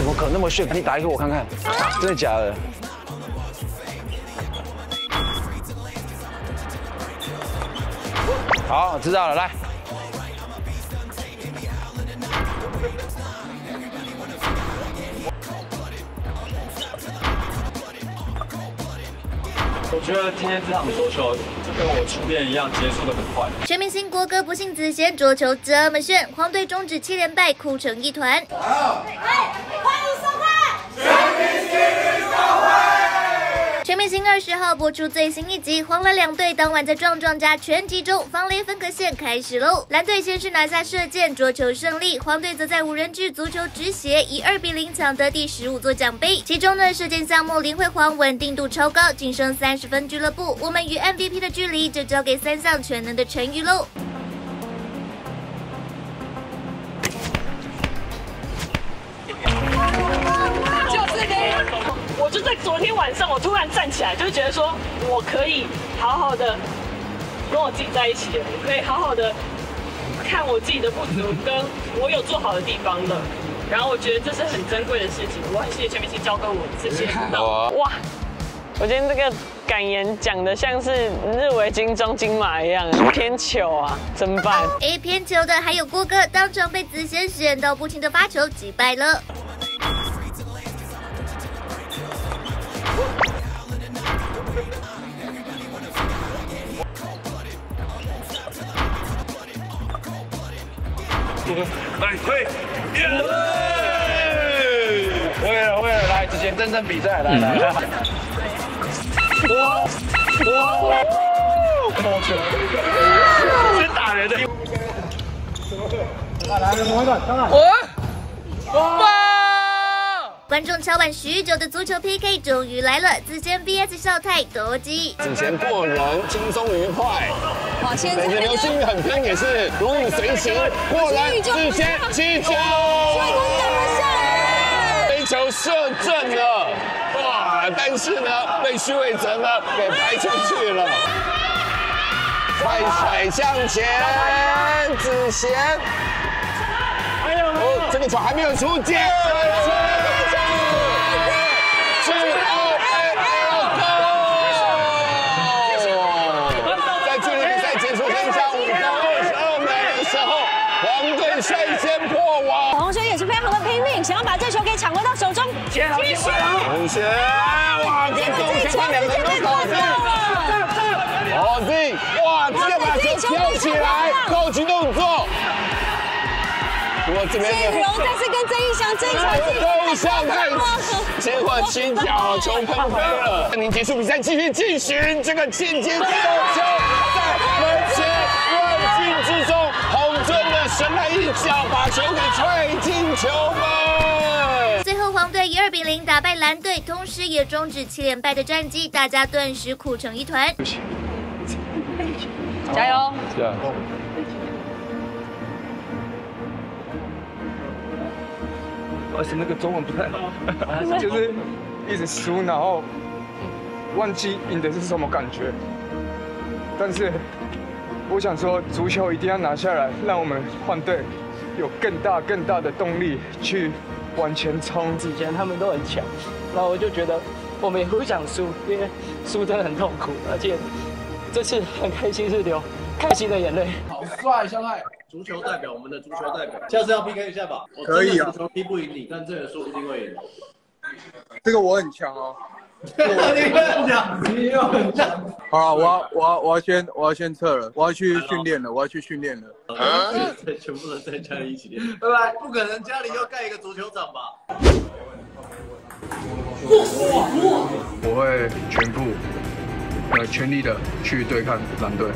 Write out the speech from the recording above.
怎么可能那么炫？你打一个我看看，真的假的？好，知道了，来。我觉得今天这场桌球跟我初恋一样，结束的很快。全明星国歌不幸子贤桌球这么炫，黄队终止七连败，哭成一团。好，欢迎收看。全明星二十号播出最新一集，黄蓝两队当晚在壮壮家全集中，防雷分隔线开始喽。蓝队先是拿下射箭桌球胜利，黄队则在五人制足球直协以二比零抢得第十五座奖杯。其中呢，射箭项目林慧煌稳定度超高，晋升三十分俱乐部。我们与 MVP 的距离就交给三项全能的陈宇喽。就在昨天晚上，我突然站起来，就觉得说我可以好好的跟我自己在一起了，我可以好好的看我自己的不足，跟我有做好的地方了。然后我觉得这是很珍贵的事情，我很谢谢全明星教给我这些。哇，我今天这个感言讲的像是日围金钟金马一样，偏球啊，真棒哎偏球的还有郭哥，当场被子贤选到不停的发球击败了。来，退！会了，会了，来，直接真正比赛，来来来！哇哇！好球！先打人的。来来，来，来，上来！哇！观众敲碗许久的足球 PK 终于来了，子贤 VS 少泰夺机。子贤过人，轻松愉快。哇，现在流星雨很拼，也是如影随形。过人，子贤击球，飞球射正了，哇！但是呢，被徐伟哲呢给拍出去了。快甩向前，子贤。哦，这个球还没有出界。想要把这球给抢回到手中，接好，继续，同学，哇，跟同学他两个人都搞定了，好定，哇，直接把球跳起来，高级动作，我这边谢荣再次跟曾义祥争球，都向太结果轻脚球喷飞了，您结束比赛，继续进行这个进阶球，在门前万进之中，神来一脚把球给踹进球门。最后黄队以二比零打败蓝队，同时也终止七连败的战绩，大家顿时哭成一团。加油！加油！而且那个中文不太好，就是一直输，然后忘记赢的是什么感觉。但是我想说，足球一定要拿下来，让我们换队有更大更大的动力去。往前冲！之前他们都很强，然后我就觉得我们也不想输，因为输真的很痛苦，而且这次很开心是流开心的眼泪。好帅，肖泰，足球代表我们的足球代表，下次要 PK 一下吧。可以啊。足球踢不赢你，但这个说不定会赢。这个我很强哦。你很强，你又很强。好，我要我要我要先我要先撤了，我要去训练了，我要去训练了。全部人在家里一起练，拜拜。不可能家里要盖一个足球场吧？我会全部呃全力的去对抗蓝队。